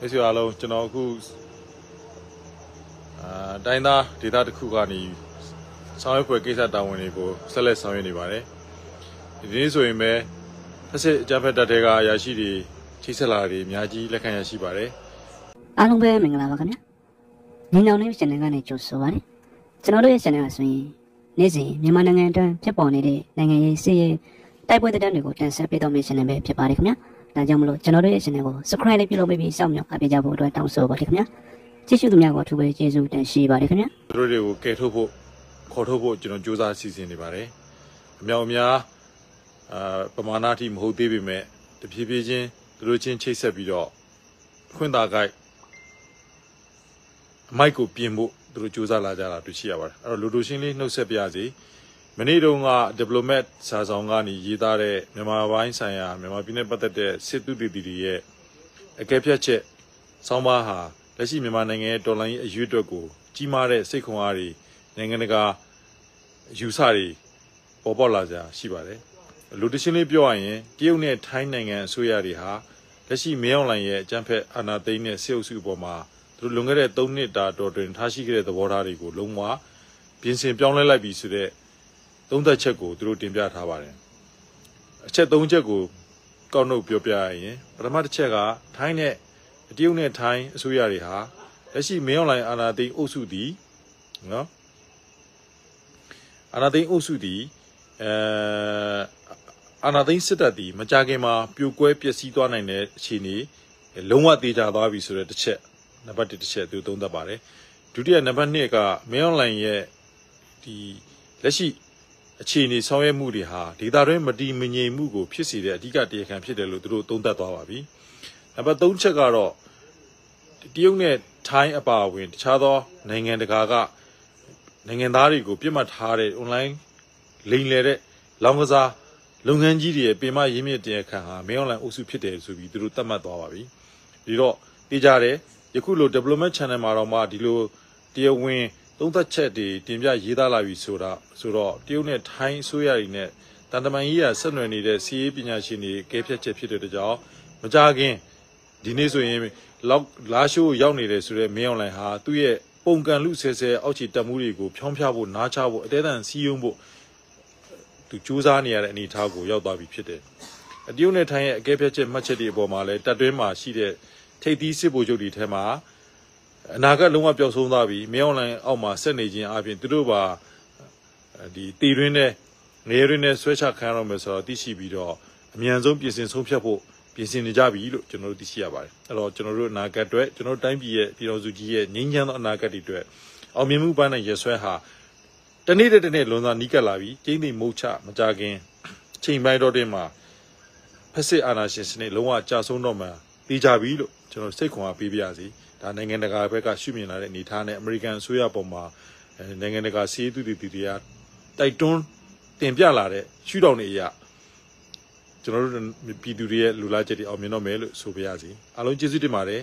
မိတ်ဆွေအားလုံးကျွန်တော်အခုအာတိုင်းသားဒေသတစ်ခုကနေဆောင်ရွက်ဖွယ်ကိစ္စတာဝန်တွေကိုဆက်လက်ဆောင်ရွက်နေပါတယ်ဒီနေ့ဆိုရင်ပဲဖက်စစ်အကြမ်းဖက်တပ်တွေကအရာရှိတွေချိတ်ဆက်လာတွေအများကြီးလက်ခံရရှိပါတယ်အားလုံးပဲမင်္ဂလာပါခင်ဗျာညီနောင်လေး channel ကနေကြိုဆိုပါရစေကျွန်တော်တို့ရဲ့ channel ကဆိုရင်နေ့စဉ်မြန်မာနိုင်ငံအတွင်းဖြစ်ပေါ်နေတဲ့နိုင်ငံရေးစီးရေးတိုက်ပွဲသတင်းတွေကိုတင်ဆက်ပေးတော့မယ့် channel ပဲဖြစ်ပါတယ်ခင်ဗျာ ဒါကြောင့်မလို့ကျွန်တော်တို့ရဲ့ channel ကို subscribe လေးပြုလုပ်ပေးပြီးစောင့်မျှော်အားပေးကြဖို့အတွက်တောင်းဆိုပါတယ်ခင်ဗျာကြည့်ရှုသူများကိုအထူးပဲကျေးဇူးတင်ရှိပါတယ်ခင်ဗျာသူတို့တွေကိုကယ်ထုတ်ဖို့ခေါ်ထုတ်ဖို့ကျွန်တော်စူးစမ်းစီစဉ်နေပါတယ်အမြောက်အများအာပမာဏအထိမဟုတ်သေးပေမဲ့တဖြည်းဖြည်းချင်းသူတို့ချင်းချိတ်ဆက်ပြီးတော့ခွင့်သာကိုက်အမိုက်ကိုပြင်ဖို့သူတို့စူးစမ်းလာကြတာတွေ့ရှိရပါတယ်အဲ့တော့လူတို့ရှင်းလေးနှုတ်ဆက်ပြရစီ မနေ့တုန်းက diplomat စာဆောင်ကနေရေးသားတဲ့မြန်မာပိုင်းဆိုင်ရာမြန်မာပြည်နဲ့ပတ်သက်တဲ့စစ်သူတီတီတွေရဲ့အကဲဖြတ်ချက်ဆောင်းပါးဟာလက်ရှိမြန်မာနိုင်ငံရဲ့တော်လှန်ရေးအရွေးအတွက်ကိုကြီးမားတဲ့စိတ်ခွန်အားတွေနိုင်ငံတကာယူဆတွေပေါ်ပေါက်လာကြရှိပါတယ်လူတရှင်းလေးပြောရရင်တရုတ်နဲ့ထိုင်းနိုင်ငံအစိုးရတွေဟာလက်ရှိမင်းအောင်လှိုင်ရဲ့အကြမ်းဖက်အာဏာသိမ်းတဲ့စစ်အုပ်စုအပေါ်မှာသူတို့လွန်ခဲ့တဲ့3နှစ်တာတော်တွင်ထားရှိခဲ့တဲ့သဘောထားတွေကိုလုံးဝပြင်ဆင်ပြောင်းလဲလိုက်ပြီဆိုတဲ့ သုံးသက်ချက်ကိုသူတို့တင်ပြထားပါတယ်အချက်၃ချက်ကိုကောက်နှုတ်ပြောပြရရင်ပထမတစ်ချက်ကထိုင်းနဲ့တရုတ်နဲ့ထိုင်းအစိုးရတွေဟာလက်ရှိမင်းအောင်လှိုင်အာဏာသိမ်းအုပ်စုသည်နော်အာဏာသိမ်းအုပ်စုသည်အဲအာဏာသိမ်းစစ်တပ်သည်မကြခင်မှာပြိုကွဲပျက်စီးသွားနိုင်တဲ့အခြေအနေလုံးဝသေးချာသွားပြီဆိုတဲ့တစ်ချက်နံပါတ်1တစ်ချက်သူသုံးသပ်ပါတယ်ဒုတိယနံပါတ်2ကမင်းအောင်လှိုင်ရဲ့ဒီလက်ရှိ အခြေအနေဆောင်ရွက်မှုတွေဟာဒေတာတွင်းမတည်မငြိမ်မှုကိုဖြစ်စေတဲ့အဓိကတရားခံဖြစ်တယ်လို့သူတို့သုံးသပ်သွားပါပြီနံပါတ်3ချက်ကတော့တရုတ်နဲ့ထိုင်းအပါအဝင်တခြားသောနိုင်ငံတကာကနိုင်ငံသားတွေကိုပြစ်မှတ်ထားတဲ့ online လိမ်လည်တဲ့လောင်ကစားလုပ်ငန်းကြီးတွေရဲ့ပြင်မရင်းမြစ်တရားခံဟာမင်းအွန်လိုင်းအုပ်စုဖြစ်တယ်ဆိုပြီးသူတို့သတ်မှတ်သွားပါပြီဒီတော့သိကြတယ်ယခုလို development channel မှာတော့မှဒီလိုတရားဝင် သုံးသက်ချက်တွေတင်ပြရေးသားလာပြီဆိုတာဆိုတော့တရုတ်နဲ့ထိုင်းအစိုးရတွေနဲ့တန်တမန်ကြီးကဆက်နွယ်နေတဲ့စီးရေးပညာရှင်တွေကဲဖြတ်ချက်ဖြစ်တဲ့ကြောင့်မကြခင်ဒီနေ့ဆိုရင်လောက်လာရှိုးရောက်နေတယ်ဆိုတော့မင်းအွန်လိုင်းဟာသူ့ရဲ့ပုံကန်လူဆဲဆဲအောက်ခြေတက်မှုတွေကိုဖြောင်းဖျဖို့နားချဖို့အသေးအံစီးယုံဖို့သူစူးစမ်းနေရတဲ့အနေအထားကိုရောက်သွားပြီဖြစ်တယ်။အတရုတ်နဲ့ထိုင်းရဲ့အကဲဖြတ်ချက်မှတ်ချက်တွေအပေါ်မှာလည်းတပ်တွင်းမှာရှိတဲ့ထိပ်သီးစစ်ဗိုလ်ချုပ်တွေထဲမှာ အနာဂတ်လုံးဝပျောက်ဆုံးသွားပြီမင်းအွန်လိုင်းအောက်မှာဆက်နေခြင်းအပြင်သူတို့ပါဒီတီရင်းနဲ့ငရဲရင်းနဲ့ဆွဲချခံရတော့မယ်ဆိုတော့သိရှိပြီးတော့အမြန်ဆုံးပြင်ဆင်ဆုံးဖြတ်ဖို့ပြင်ဆင်နေကြပြီလို့ကျွန်တော်တို့သိရှိရပါတယ်။အဲ့တော့ကျွန်တော်တို့အနာဂတ်အတွက်ကျွန်တော်တို့တိုင်းပြည်ရဲ့ပြည်တော်စုကြီးရဲ့ငြိမ်းချမ်းသောအနာဂတ်တွေအတွက်အောင်မြင်မှုပန်းနဲ့ရဆွဲဟာတနေ့တစ်နေ့လွန်စွာနီးကပ်လာပြီကျင်းသိမုတ်ချမကြခင်အချိန်ပိုင်းတော့တင်မှာဖက်စစ်အာဏာရှင်စနစ်လုံးဝကြာဆုံးတော့မှ သိကြပြီလို့ကျွန်တော်စိတ်ခွန်အားပေးပြရစီဒါနိုင်ငံတကာဘက်ကရှုမြင်လာတဲ့အနေအထားနဲ့အမေရိကန်အစိုးရပေါ်မှာအဲနိုင်ငံတကာစီးရီးသူတွေတွေကတိုက်တွန်းတင်ပြလာတဲ့ရှုထောင့်တွေအရကျွန်တော်တို့ပြည်သူတွေရဲ့လူလားချက်တွေအောင်မြင်တော့မယ်လို့ဆိုပြရစီအားလုံးကျေးဇူးတင်ပါတယ်